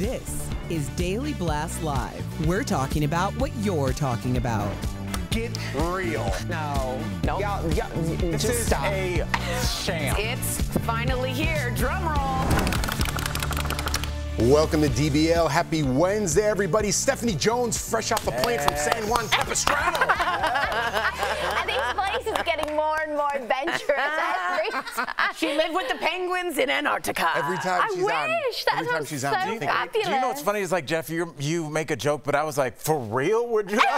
This is Daily Blast Live. We're talking about what you're talking about. Get real. No. No. Y'all, y'all, this Just is stop. a sham. It's finally here. Drum roll. Welcome to DBL. Happy Wednesday, everybody. Stephanie Jones, fresh off the plane from San Juan Capistrano. And these places are getting more and more adventurous every time. She lived with the penguins in Antarctica. Every time I she's on. wish. That Every time she's so on. fun. Fabulous. Do you know what's funny? Is like Jeff, you you make a joke, but I was like, for real? Would you?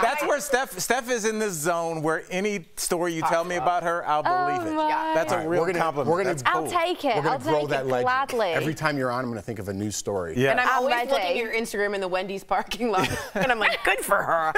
That's where Steph Steph is in this zone where any story you tell me about her, I'll oh believe it. my. That's All a right, real we're gonna- compliment. we're gonna- That's I'll cool. take it. We're going I'll to grow take that it legend. gladly. Every time you're on, I'm going to think of a new story. Yeah. And I'm, I'm always ready. looking at your Instagram in the Wendy's parking lot, and I'm like, good for her.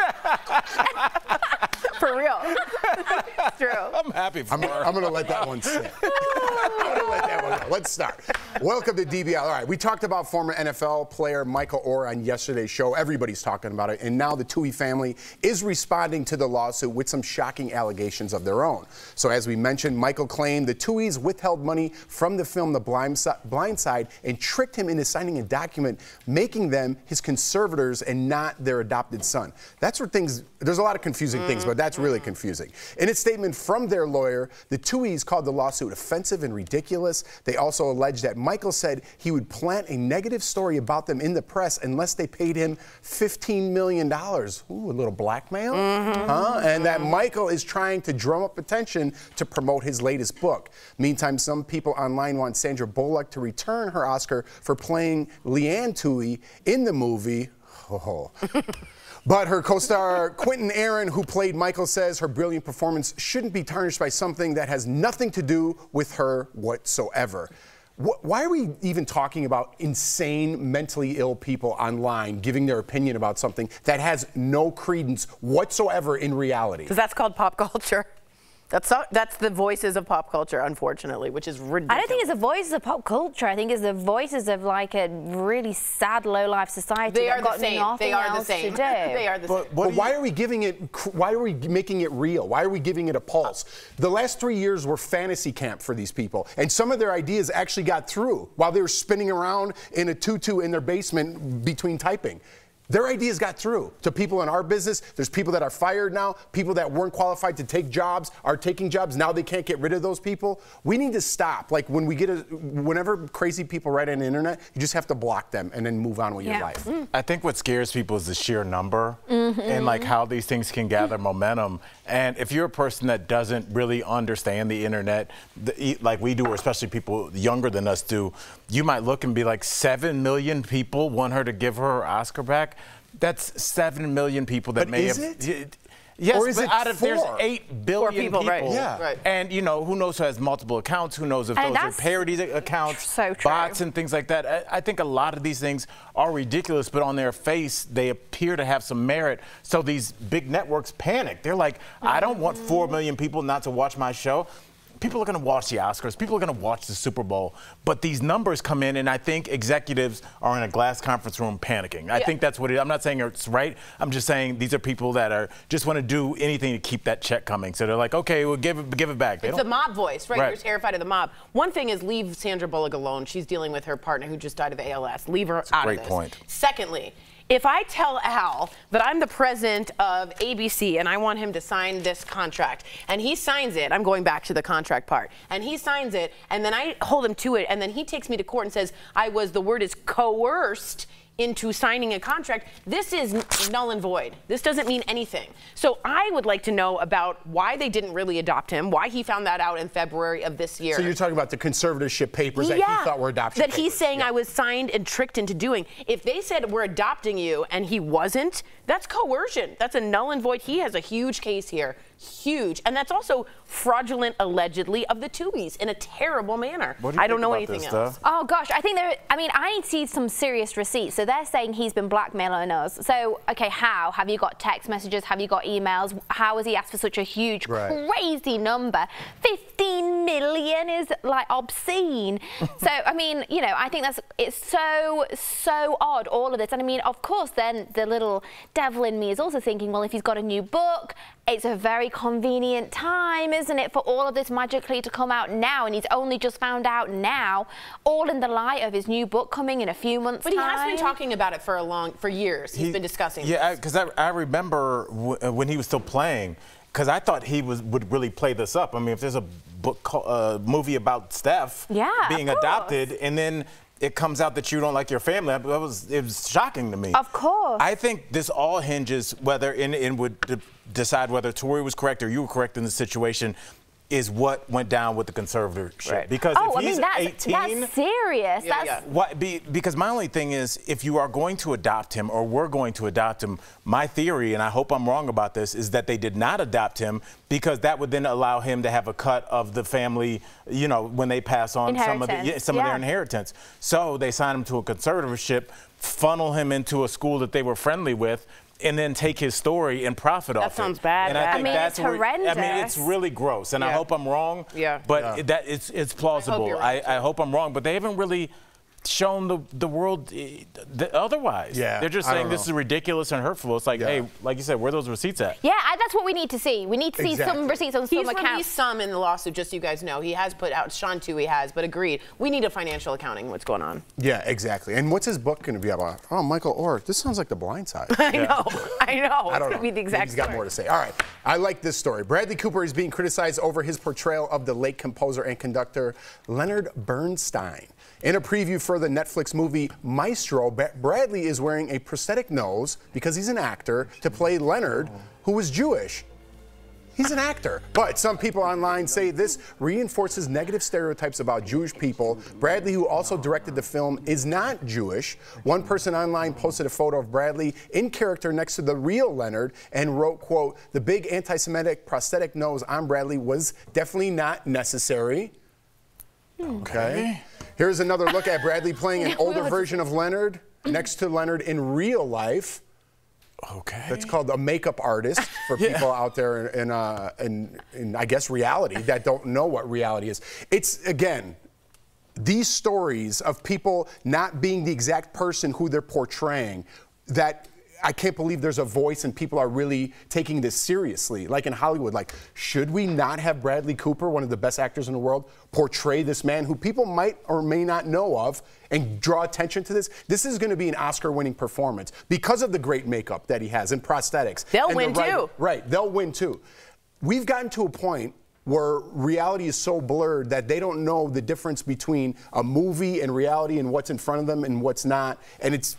For real. it's true. I'm happy for I'm, her. I'm going to let that one sit. I'm going to let that one go. Let's start. Welcome to DBL. All right, we talked about former NFL player Michael Oher on yesterday's show. Everybody's talking about it. And now the Tuohy family is responding to the lawsuit with some shocking allegations of their own. So, as we mentioned, Michael claimed the Tuohy's withheld money from the film The Blind Si- Blind Side and tricked him into signing a document making them his conservators and not their adopted son. That's where things, there's a lot of confusing things, but mm-hmm. that's really mm-hmm. confusing. In a statement from their lawyer, the Tuohys called the lawsuit offensive and ridiculous. They also alleged that Michael said he would plant a negative story about them in the press unless they paid him $15 million. Ooh, a little blackmail? Mm-hmm. Huh? And that mm-hmm. Michael is trying to drum up attention to promote his latest book. Meantime, some people online want Sandra Bullock to return her Oscar for playing Leigh Anne Tuohy in the movie. Oh. But her co star Quinton Aaron, who played Michael, says her brilliant performance shouldn't be tarnished by something that has nothing to do with her whatsoever. Wh- Why are we even talking about insane, mentally ill people online giving their opinion about something that has no credence whatsoever in reality? Because that's called pop culture. That's not, that's the voices of pop culture, unfortunately, which is ridiculous. I don't think it's the voices of pop culture. I think it's the voices of like a really sad, low-life society they that are the same. They are the same. they are the same. But what But why are we giving it? Why are we making it real? Why are we giving it a pulse? The last three years were fantasy camp for these people, and some of their ideas actually got through while they were spinning around in a tutu in their basement between typing. Their ideas got through to people in our business. There's people that are fired now. People that weren't qualified to take jobs are taking jobs. Now they can't get rid of those people. We need to stop. Like when we get a, whenever crazy people write on the internet, you just have to block them and then move on with your Yeah. life. I think what scares people is the sheer number mm-hmm. and like how these things can gather momentum. And if you're a person that doesn't really understand the internet, the, like we do, or especially people younger than us do, you might look and be like, seven million people want her to give her her Oscar back. That's seven million people that But may is have. it? Y- Yes, Or is but it out of there's four? eight billion people, right. Yeah. Right. And you know who knows who has multiple accounts? Who knows if And those are that's parody accounts, so true. bots, and things like that. I, I think a lot of these things are ridiculous, but on their face, they appear to have some merit. So these big networks panic. They're like, I don't want four million people not to watch my show. People are going to watch the Oscars. People are going to watch the Super Bowl. But these numbers come in, and I think executives are in a glass conference room panicking. I think that's what it is. I'm not saying it's right. I'm just saying these are people that are just want to do anything to keep that check coming. So they're like, okay, we'll give it, give it back. They It's the mob voice, right? Right. You're terrified of the mob. One thing is leave Sandra Bullock alone. She's dealing with her partner who just died of ALS. Leave her out great of this. point. Secondly, if I tell Al that I'm the president of ABC and I want him to sign this contract, and he signs it, I'm going back to the contract part, and he signs it, and then I hold him to it, and then he takes me to court and says I was the word is coerced into signing a contract, this is null and void. This doesn't mean anything. So I would like to know about why they didn't really adopt him, why he found that out in February of this year. So you're talking about the conservatorship papers that he thought were adoption That he's saying Yeah. I was signed and tricked into doing. If they said we're adopting you and he wasn't, that's coercion. That's a null and void. He has a huge case here. Huge. And that's also fraudulent, allegedly, of the Tubies in a terrible manner. Do I don't know anything this, else. Steph? Oh gosh, I think there. I mean, I need to see some serious receipts. So they're saying he's been blackmailing us. So okay, how? Have you got text messages? Have you got emails? How has he asked for such a huge, Right. crazy number? 15 million is like obscene. so I mean, you know, I think that's it's so so odd. All of this, and I mean, of course, then the little devil in me is also thinking, well, if he's got a new book, it's a very convenient time, isn't it, for all of this magically to come out now? And he's only just found out now, all in the light of his new book coming in a few months' But he time. has been talking about it for a long, for years. He's He- been discussing. Yeah, this. because I, I remember w- uh, when he was still playing, because I thought he was would really play this up. I mean, if there's a book, uh, movie about Steph Yeah, being adopted, and then it comes out that you don't like your family, that was it was shocking to me. Of course. I think this all hinges whether and, and would de- decide whether Tori was correct or you were correct in the situation. Is what went down with the conservatorship Right. because oh, if I he's mean, that's, 18, that's serious. Yeah, that's, yeah. what, be, because my only thing is, if you are going to adopt him or we're going to adopt him, my theory, and I hope I'm wrong about this, is that they did not adopt him because that would then allow him to have a cut of the family, you know, when they pass on some of the, Inheritance, yeah, some of their inheritance. So they signed him to a conservatorship, funnel him into a school that they were friendly with. And then take his story and profit off it. That sounds bad, And I, bad. think I mean, that's it's where- I mean, it's really gross, and I hope I'm wrong. Yeah. But Yeah. that it's it's plausible. you're right, I, I hope I'm wrong, but they haven't really shown the the world eh, the, otherwise. Yeah, they're just saying this is ridiculous and hurtful. It's like, Yeah. hey, like you said, where are those receipts at? yeah, I- that's what we need to see. We need to see Exactly. some receipts on He's some released accounts. some in the lawsuit, just so you guys know. He has put out, Sean too, he has, but agreed. We need a financial accounting, what's going on. Yeah, exactly. And what's his book going to be about? Oh, Michael Oher. This sounds like The Blind Side. I know, I know. I it's don't know. be the exact Maybe He's got story. more to say. All right. I like this story. Bradley Cooper is being criticized over his portrayal of the late composer and conductor Leonard Bernstein. In a preview for the Netflix movie Maestro, Bradley is wearing a prosthetic nose because he's an actor to play Leonard, who was Jewish. He's an actor. But some people online say this reinforces negative stereotypes about Jewish people. Bradley, who also directed the film, is not Jewish. One person online posted a photo of Bradley in character next to the real Leonard and wrote, quote, the big anti-Semitic prosthetic nose on Bradley was definitely not necessary. Okay. Here's another look at Bradley playing an older version of Leonard next to Leonard in real life. Okay. That's called a makeup artist for people out there in, uh, in, in, I guess, reality that don't know what reality is. It's, again, these stories of people not being the exact person who they're portraying that I can't believe there's a voice and people are really taking this seriously. Like in Hollywood, like, should we not have Bradley Cooper, one of the best actors in the world, portray this man who people might or may not know of and draw attention to this? This is going to be an Oscar winning performance because of the great makeup that he has and prosthetics. They'll and the win, writing. too. Right, they'll win too. We've gotten to a point where reality is so blurred that they don't know the difference between a movie and reality and what's in front of them and what's not. And it's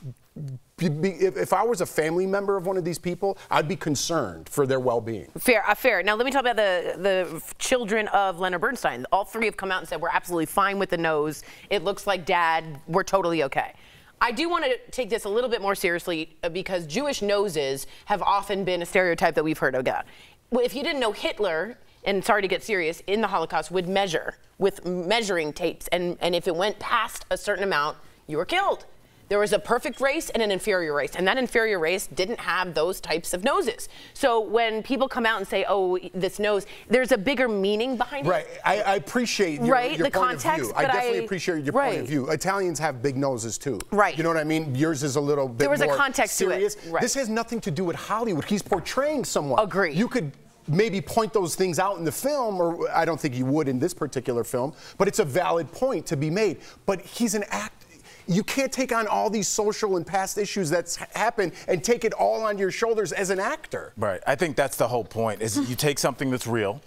if, I was a family member of one of these people, I'd be concerned for their well-being. Fair, uh, fair. Now let me talk about the the children of Leonard Bernstein. All three have come out and said we're absolutely fine with the nose. It looks like dad. We're totally okay. I do want to take this a little bit more seriously uh, because Jewish noses have often been a stereotype that we've heard. Well, If you didn't know Hitler, and sorry to get serious, in the Holocaust would measure with measuring tapes, and, and if it went past a certain amount, you were killed. There was a perfect race and an inferior race, and that inferior race didn't have those types of noses. So when people come out and say, "Oh, this nose," there's a bigger meaning behind Right. it. Right. I appreciate your, Right, your the context. I definitely I- appreciate your point of view. Italians have big noses too. Right. You know what I mean? Yours is a little bit There was a more context to it. Right. This has nothing to do with Hollywood. He's portraying someone. Agreed. You could maybe point those things out in the film, or I don't think you would in this particular film, but it's a valid point to be made. But he's an act. You can't take on all these social and past issues that's happened and take it all on your shoulders as an actor. Right. I think that's the whole point. Is you take something that's real,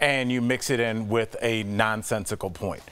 and you mix it in with a nonsensical point.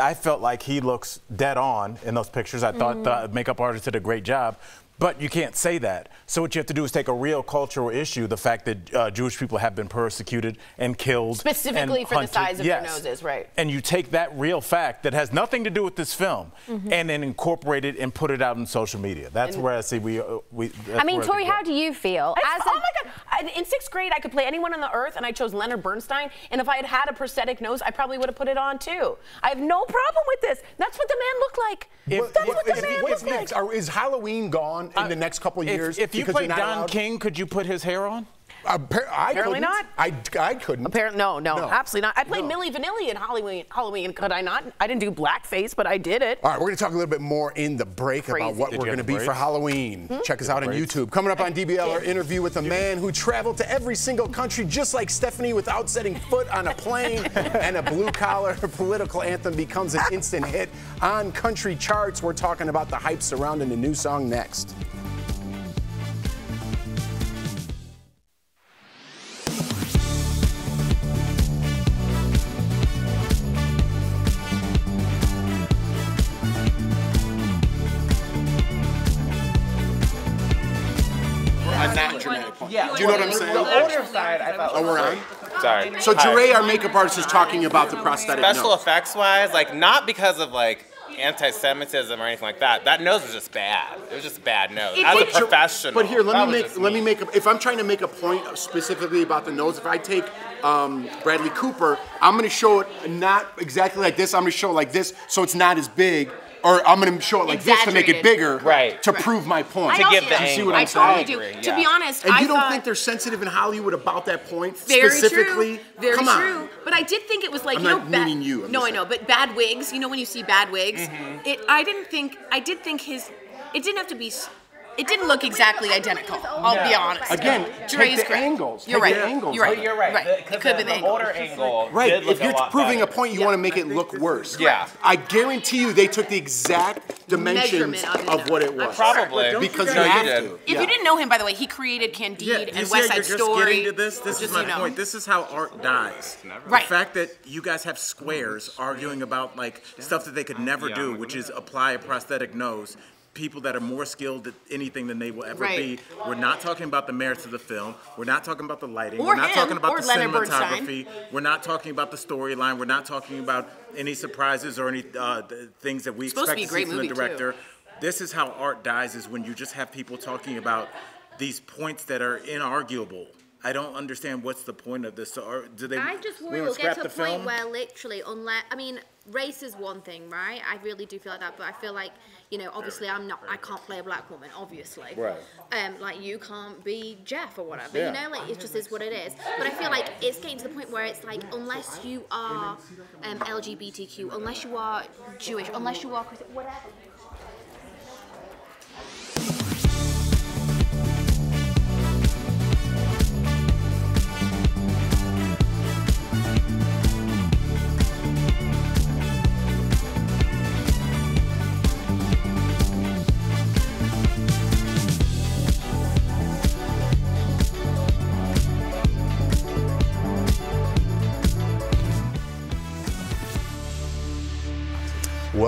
I felt like he looks dead on in those pictures. I thought the mm. makeup artist did a great job. But you can't say that. So what you have to do is take a real cultural issue, the fact that uh, Jewish people have been persecuted and killed. Specifically and for the size of their noses, right. And you take that real fact that has nothing to do with this film and then incorporate it and put it out on social media. That's And- where I see we. Uh, we I mean, Tori, how do you feel? As oh my God! In sixth grade, I could play anyone on the earth, and I chose Leonard Bernstein. And if I had had a prosthetic nose, I probably would have put it on too. I have no problem with this. That's what the man looked like. If- That's if- what the if- man looked like. Are, is Halloween gone in the next couple of years? If, you because play you're not Don allowed? King, could you put his hair on? Appar- I Apparently couldn't. not. I, I couldn't. Apparently, no, no, No. absolutely not. I played No. Milli Vanilli in Halloween. Halloween, could I not? I didn't do blackface, but I did it. All right, we're going to talk a little bit more in the break about Crazy. what Did we're you going to be for break? Halloween. Hmm? Check us out on? YouTube. Coming up on DBL, our interview with a man who traveled to every single country just like Stephanie without setting foot on a plane, and a blue collar political anthem becomes an instant hit on country charts. We're talking about the hype surrounding the new song next. Side, I. We're on? Sorry. So. Jure, our makeup artist, is talking about the prosthetic Special nose. effects wise, like not because of like anti-Semitism or anything like that. That nose was just bad. It was just a bad nose. As a professional. But here, let me make let me make a, if I'm trying to make a point specifically about the nose, if I take um, Bradley Cooper, I'm going to show it not exactly like this. I'm going to show it like this, so it's not as big. Or I'm going to show it like this to make it bigger, Right. To prove my point. To give the You see what. I'm I totally saying? do. agree, To be honest, And I you don't think they're sensitive in Hollywood about that point Very specifically? true. Very Come on. true. But I did think it was like I'm you know not bad. meaning you, I'm no, I know, but bad wigs. You know when you see bad wigs, Mm-hmm. it. I didn't think. I did think his. It didn't have to be. S- It didn't look exactly identical. I'll be honest. Again, Jure take the angles. You're right. the angles. You're right. But you're right. Right. The- It could be the, the angle. older angle. Right. Did look If you're a proving better. a point, you want to make it look worse. Yeah. I guarantee you they took the exact dimensions of of what it was. Probably. Because no, you you have did. to. If Yeah. you didn't know him, by the way, he created Candide Yeah, and you see West how Side you're just Story. getting to this? This is my so you know. point. This is how art dies. Right. The fact that you guys have squares arguing about like stuff that they could never do, which is apply a prosthetic nose. People that are more skilled at anything than they will ever Right. be. We're not talking about the merits of the film. We're not talking about the lighting. Or We're not him, talking about the Leonard Bernstein. cinematography. We're not talking about the storyline. We're not talking about any surprises or any uh, th- things that we supposed to expect be a to see great from the movie, too. director. This is how art dies: is when you just have people talking about these points that are inarguable. I don't understand what's the point of this. So, are, do they? I just we worry we'll get scrap to a the point film? where literally, unless I mean, race is one thing, right? I really do feel like that, but I feel like you know, obviously, I'm not, I can't play a black woman, obviously. Right. Um, like you can't be Jeff or whatever, Yeah. you know, like it just is what it is. But I feel like it's getting to the point where it's like, unless you are um, LGBTQ, unless you are Jewish, unless you are Christian, whatever.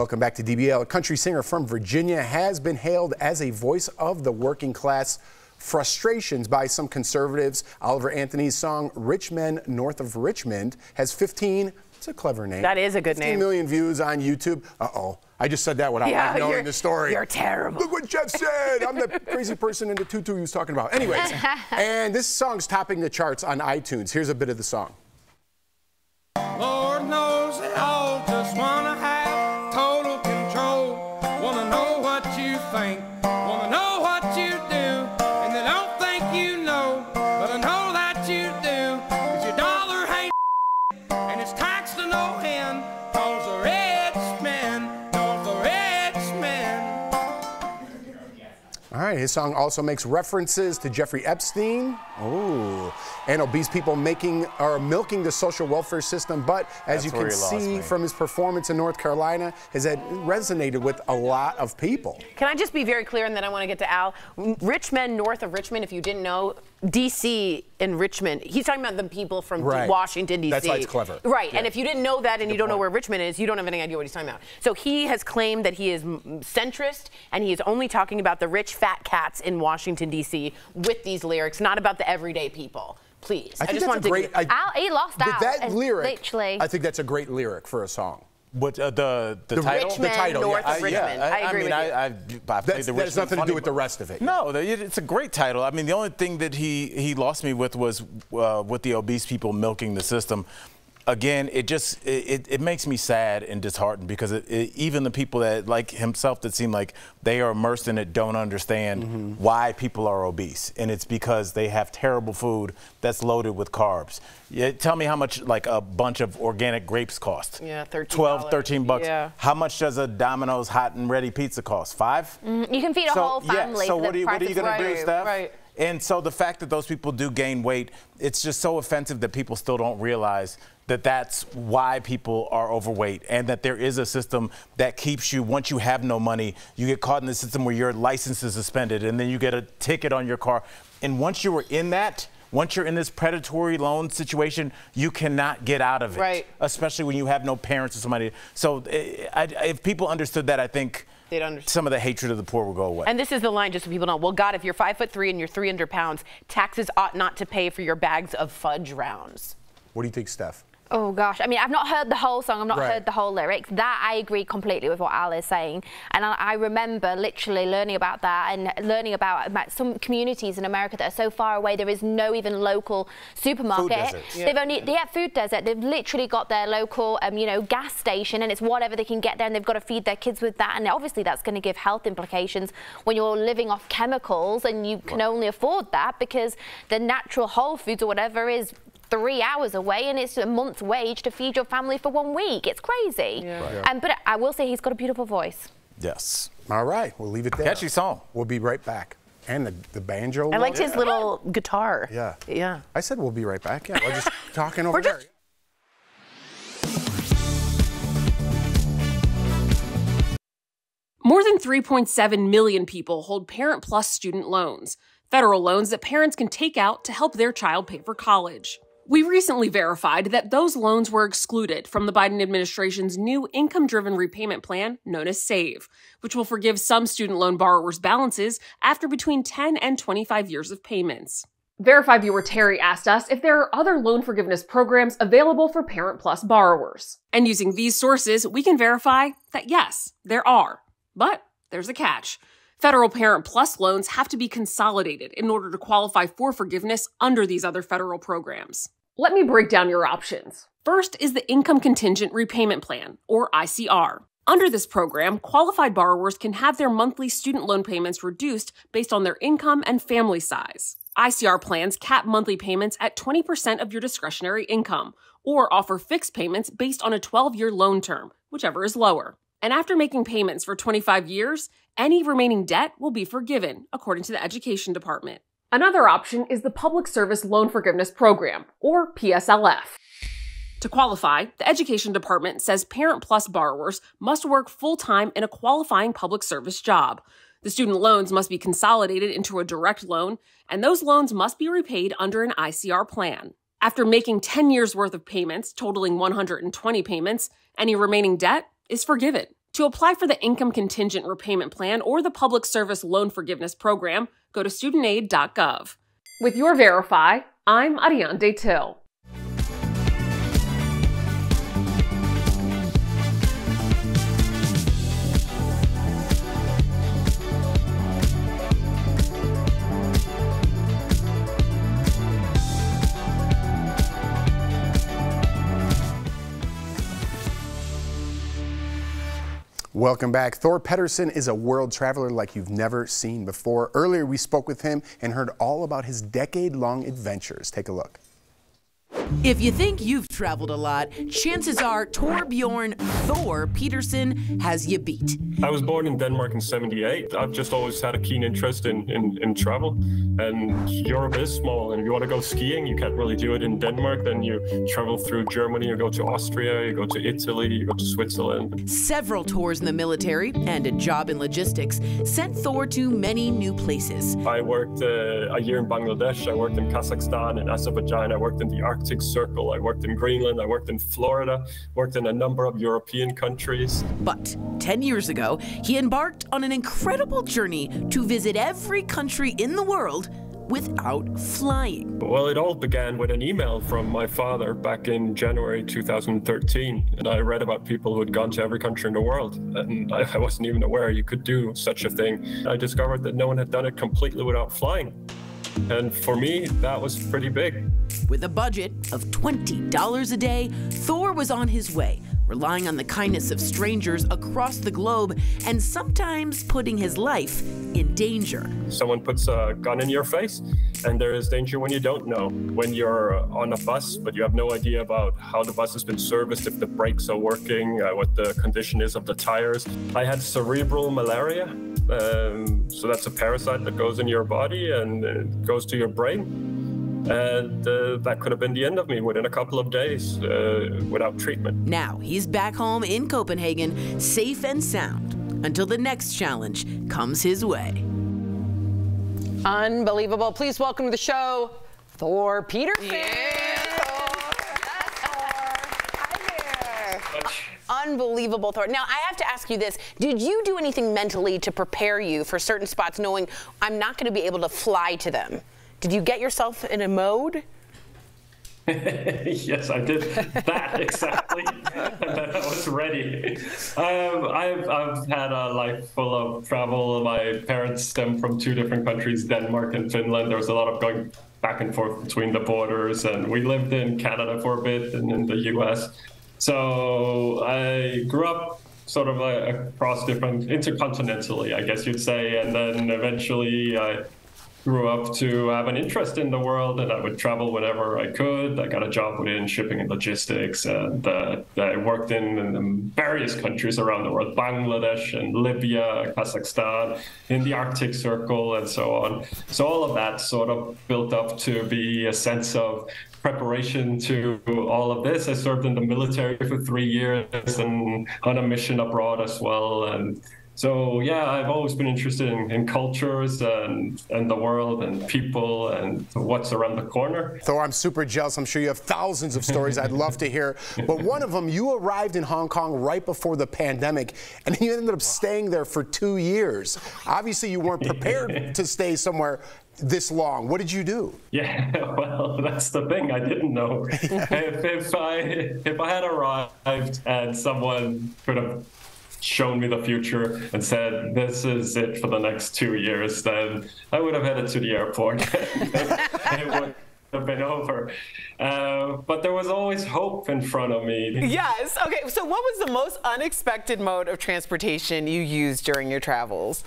Welcome back to DBL. A country singer from Virginia has been hailed as a voice of the working class frustrations by some conservatives. Oliver Anthony's song Rich Men North of Richmond has 15, it's a clever name. That is a good 15 name. million views on YouTube. Uh-oh. I just said that without Yeah, knowing the story. you're terrible. Look what Jeff said. I'm the crazy person in the tutu he was talking about. Anyways, and this song's topping the charts on iTunes. Here's a bit of the song. Lord his song also makes references to Jeffrey Epstein. Oh, and obese people making or milking the social welfare system. But as That's you can see me. from his performance in North Carolina, has that resonated with a lot of people. Can I just be very clear, and then I want to get to Al? Richmond, north of Richmond, if you didn't know, D.C. and Richmond. He's talking about the people from Right. Washington, D.C. That's why it's clever. Right, Yeah. and if you didn't know that and you don't know where Richmond is, you don't have any idea what he's talking about. So he has claimed that he is m- centrist, and he is only talking about the rich fat cats in Washington, D.C. with these lyrics, not about the everyday people. Please, I think just that's wanted a great. to. I, Al, he lost with out. that lyric, Literally. I think that's a great lyric for a song. What uh, the the, The title? Richmond, the title, north yeah. of I, yeah, Richmond. I agree mean, with I, you. I, I played That's, the Richmond nothing to do with the rest of it. No, it's a great title. I mean, the only thing that he he lost me with was uh, with the obese people milking the system. Again, it just it, it makes me sad and disheartened because it, it, even the people that like himself that seem like they are immersed in it don't understand Mm-hmm. why people are obese, and it's because they have terrible food that's loaded with carbs. Yeah, tell me how much like a bunch of organic grapes cost. Yeah, 13 12, 13 bucks. Yeah. How much does a Domino's hot and ready pizza cost? Five? Mm, you can feed a whole family Yeah, so for what are you, what are you of going to do. Steph? right. And so the fact that those people do gain weight, it's just so offensive that people still don't realize that that's why people are overweight and that there is a system that keeps you once you have no money you get caught in the system where your license is suspended and then you get a ticket on your car and once you were in that once you're in this predatory loan situation you cannot get out of it Right. especially when you have no parents or somebody so eh, I, if people understood that i think They'd understand. some of the hatred of the poor will go away And this is the line, just so people know. Well, God, if you're five foot three and you're 300 pounds, taxes ought not to pay for your bags of fudge rounds. What do you think, Steph? Oh gosh, I mean, I've not heard the whole song, I've not Right. heard the whole lyrics. That I agree completely with what Al is saying. And I, I remember literally learning about that and learning about, about some communities in America that are so far away, there is no even local supermarket. They've only, they have food desert. They've literally got their local, um, you know, gas station and it's whatever they can get there and they've got to feed their kids with that. And obviously that's going to give health implications when you're living off chemicals and you can only afford that because the natural whole foods or whatever is three hours away and it's a month's wage to feed your family for one week. It's crazy. Um, but I will say he's got a beautiful voice. yes All right, we'll leave it there. Catchy song. We'll be right back. And the, the banjo. I liked look. his little guitar. Yeah. Yeah. I said we'll be right back. Yeah, we're just talking over there. More than 3.7 million people hold Parent Plus student loans, federal loans that parents can take out to help their child pay for college. We recently verified that those loans were excluded from the Biden administration's new income driven repayment plan known as SAVE, which will forgive some student loan borrowers' balances after between 10 and 25 years of payments. Verify viewer Terry asked us if there are other loan forgiveness programs available for Parent Plus borrowers. And using these sources, we can verify that yes, there are. But there's a catch. Federal Parent Plus loans have to be consolidated in order to qualify for forgiveness under these other federal programs. Let me break down your options. First is the Income Contingent Repayment Plan, or ICR. Under this program, qualified borrowers can have their monthly student loan payments reduced based on their income and family size. ICR plans cap monthly payments at 20% of your discretionary income, or offer fixed payments based on a 12 year loan term, whichever is lower. And after making payments for 25 years, any remaining debt will be forgiven, according to the Education Department. Another option is the Public Service Loan Forgiveness Program, or PSLF. To qualify, the Education Department says Parent Plus borrowers must work full time in a qualifying public service job. The student loans must be consolidated into a direct loan, and those loans must be repaid under an ICR plan. After making 10 years worth of payments, totaling 120 payments, any remaining debt is forgiven. To apply for the Income Contingent Repayment Plan or the Public Service Loan Forgiveness Program, go to studentaid.gov. With your Verify, I'm Ariane Till. Welcome back. Thor Pedersen is a world traveler like you've never seen before. Earlier, we spoke with him and heard all about his decade long adventures. Take a look. If you think you've traveled a lot, chances are Torbjorn Thor Pedersen has you beat. I was born in Denmark in 78. I've just always had a keen interest in, in, in travel. And Europe is small. And if you want to go skiing, you can't really do it in Denmark. Then you travel through Germany, you go to Austria, you go to Italy, you go to Switzerland. Several tours in the military and a job in logistics sent Thor to many new places. I worked uh, a year in Bangladesh, I worked in Kazakhstan and Azerbaijan, I worked in the Arctic Circle, I worked in Greenland, I worked in Florida, worked in a number of European countries. But 10 years ago, he embarked on an incredible journey to visit every country in the world without flying. Well, it all began with an email from my father back in January 2013. And I read about people who had gone to every country in the world. And I wasn't even aware you could do such a thing. I discovered that no one had done it completely without flying. And for me, that was pretty big. With a budget of $20 a day, Thor was on his way, relying on the kindness of strangers across the globe and sometimes putting his life in danger. Someone puts a gun in your face, and there is danger when you don't know. When you're on a bus, but you have no idea about how the bus has been serviced, if the brakes are working, uh, what the condition is of the tires. I had cerebral malaria. Um, so that's a parasite that goes in your body and it goes to your brain. And uh, that could have been the end of me within a couple of days uh, without treatment. Now he's back home in Copenhagen, safe and sound, until the next challenge comes his way. Unbelievable. Please welcome to the show, Thor Pedersen. Unbelievable, Thor. Now, I have to ask you this. Did you do anything mentally to prepare you for certain spots, knowing I'm not going to be able to fly to them? Did you get yourself in a mode? yes, I did that exactly, and then I was ready. Um, I've, I've had a life full of travel. My parents stem from two different countries, Denmark and Finland. There was a lot of going back and forth between the borders, and we lived in Canada for a bit and in the U.S. So I grew up sort of across different intercontinentally, I guess you'd say, and then eventually I grew up to have an interest in the world and I would travel whenever I could. I got a job within shipping and logistics and uh, I worked in, in, various countries around the world, Bangladesh and Libya, Kazakhstan, in the Arctic Circle and so on. So all of that sort of built up to be a sense of preparation to all of this. I served in the military for three years and on a mission abroad as well. And so yeah, I've always been interested in, in, cultures and and the world and people and what's around the corner. Thor, I'm super jealous. I'm sure you have thousands of stories I'd love to hear. But one of them, you arrived in Hong Kong right before the pandemic, and you ended up staying there for two years. Obviously, you weren't prepared to stay somewhere this long. What did you do? Yeah, well, that's the thing. I didn't know. if, if I if I had arrived and someone could have shown me the future and said, this is it for the next two years, then I would have headed to the airport. it would have been over. Uh, but there was always hope in front of me. Yes. Okay. So, what was the most unexpected mode of transportation you used during your travels?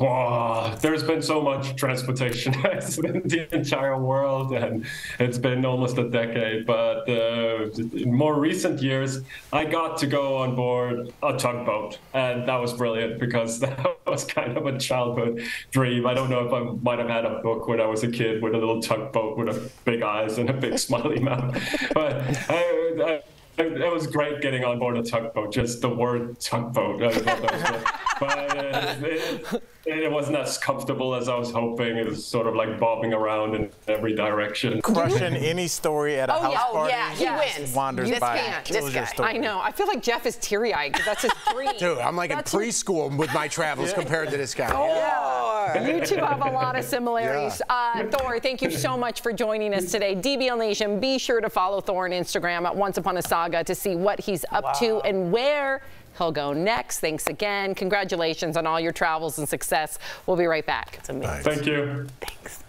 Oh, there's been so much transportation. it's the entire world, and it's been almost a decade. But uh, in more recent years, I got to go on board a tugboat, and that was brilliant because that was kind of a childhood dream. I don't know if I might have had a book when I was a kid with a little tugboat with a big eyes and a big smiley mouth, but I, I it, was great getting on board a tugboat. Just the word tugboat. but uh, it, it, wasn't as comfortable as I was hoping. It was sort of like bobbing around in every direction. Crushing any story at a oh, house yeah, party. yeah, he wins. Wanders this by. Guy, this guy. I know. I feel like Jeff is teary-eyed because that's his dream. Dude, I'm like that's in preschool with my travels compared to this guy. Thor. You two have a lot of similarities. Yeah. Uh, Thor, thank you so much for joining us today. DBL Nation, be sure to follow Thor on Instagram at Once Upon a Saga to see what he's up wow. to and where he'll go next. Thanks again. Congratulations on all your travels and success. We'll be right back. It's amazing. Thank you. Thanks.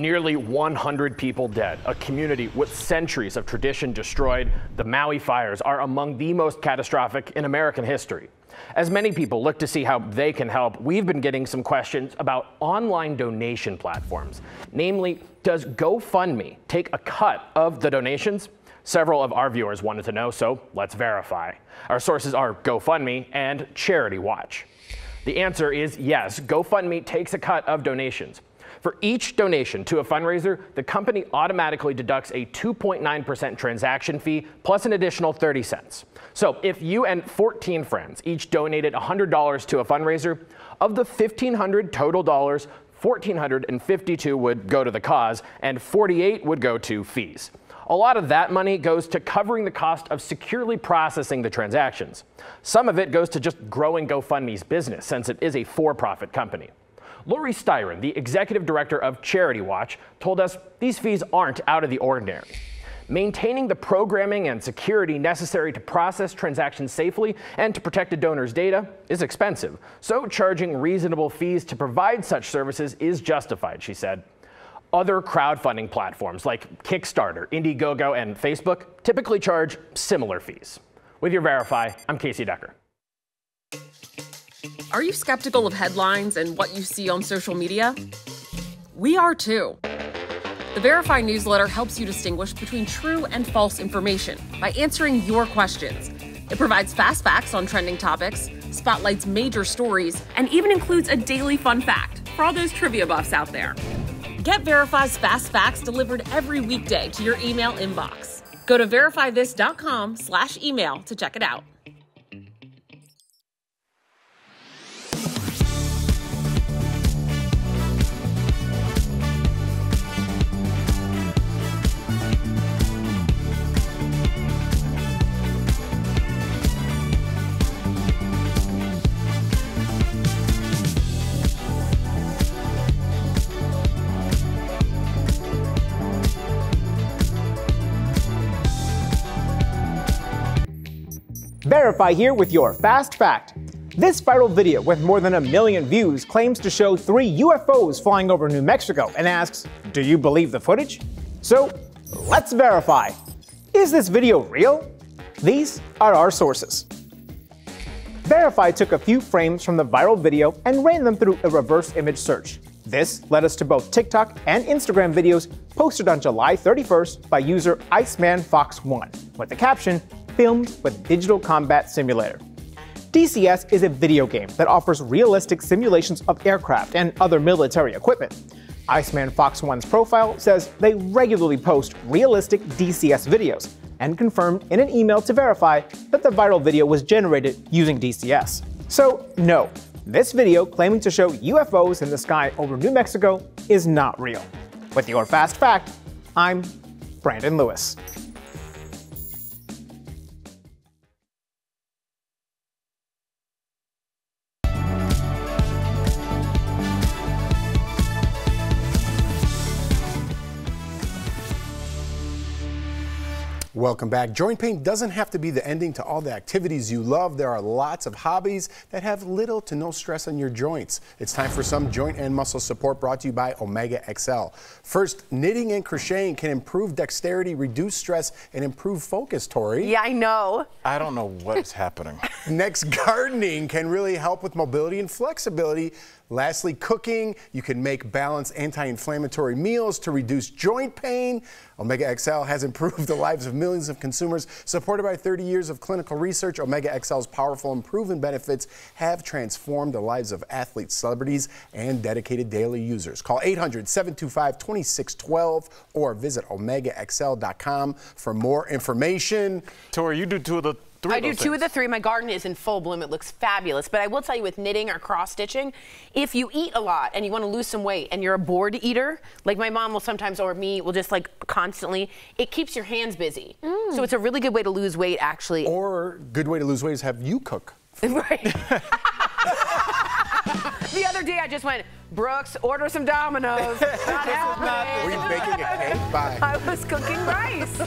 Nearly 100 people dead, a community with centuries of tradition destroyed. The Maui fires are among the most catastrophic in American history. As many people look to see how they can help, we've been getting some questions about online donation platforms. Namely, does GoFundMe take a cut of the donations? Several of our viewers wanted to know, so let's verify. Our sources are GoFundMe and Charity Watch. The answer is yes, GoFundMe takes a cut of donations. For each donation to a fundraiser, the company automatically deducts a 2.9% transaction fee plus an additional 30 cents. So if you and 14 friends each donated $100 to a fundraiser, of the 1,500 total dollars, 1,452 would go to the cause and 48 would go to fees. A lot of that money goes to covering the cost of securely processing the transactions. Some of it goes to just growing GoFundMe's business since it is a for-profit company. Laurie Styron, the executive director of Charity Watch, told us these fees aren't out of the ordinary. Maintaining the programming and security necessary to process transactions safely and to protect a donor's data is expensive, so charging reasonable fees to provide such services is justified, she said. Other crowdfunding platforms like Kickstarter, Indiegogo, and Facebook typically charge similar fees. With your Verify, I'm Casey Decker. Are you skeptical of headlines and what you see on social media? We are too. The Verify newsletter helps you distinguish between true and false information by answering your questions. It provides fast facts on trending topics, spotlights major stories, and even includes a daily fun fact for all those trivia buffs out there. Get Verify's fast facts delivered every weekday to your email inbox. Go to verifythis.com slash email to check it out. Verify here with your fast fact. This viral video with more than a million views claims to show three UFOs flying over New Mexico and asks, Do you believe the footage? So let's verify. Is this video real? These are our sources. Verify took a few frames from the viral video and ran them through a reverse image search. This led us to both TikTok and Instagram videos posted on July 31st by user Iceman Fox 1 with the caption, filmed with Digital Combat Simulator. DCS is a video game that offers realistic simulations of aircraft and other military equipment. Iceman Fox 1's profile says they regularly post realistic DCS videos and confirmed in an email to verify that the viral video was generated using DCS. So, no, this video claiming to show UFOs in the sky over New Mexico is not real. With your fast fact, I'm Brandon Lewis. Welcome back. Joint pain doesn't have to be the ending to all the activities you love. There are lots of hobbies that have little to no stress on your joints. It's time for some joint and muscle support brought to you by Omega XL. First, knitting and crocheting can improve dexterity, reduce stress, and improve focus, Tori. Yeah, I know. I don't know what's happening. Next, gardening can really help with mobility and flexibility. Lastly, cooking. You can make balanced anti-inflammatory meals to reduce joint pain. Omega XL has improved the lives of millions of consumers. Supported by 30 years of clinical research, Omega XL's powerful and proven benefits have transformed the lives of athletes, celebrities, and dedicated daily users. Call 800-725-2612 or visit omegaxl.com for more information. Tori, you do two of the three I of do those two things. of the three. My garden is in full bloom. It looks fabulous. But I will tell you with knitting or cross stitching, if you eat a lot and you want to lose some weight and you're a bored eater, like my mom will sometimes or me will just like constantly, it keeps your hands busy. Mm. So it's a really good way to lose weight actually. Or good way to lose weight is have you cook. right. the other day I just went, Brooks, order some Domino's. Not happening. Were you baking a cake? Bye. I was cooking rice.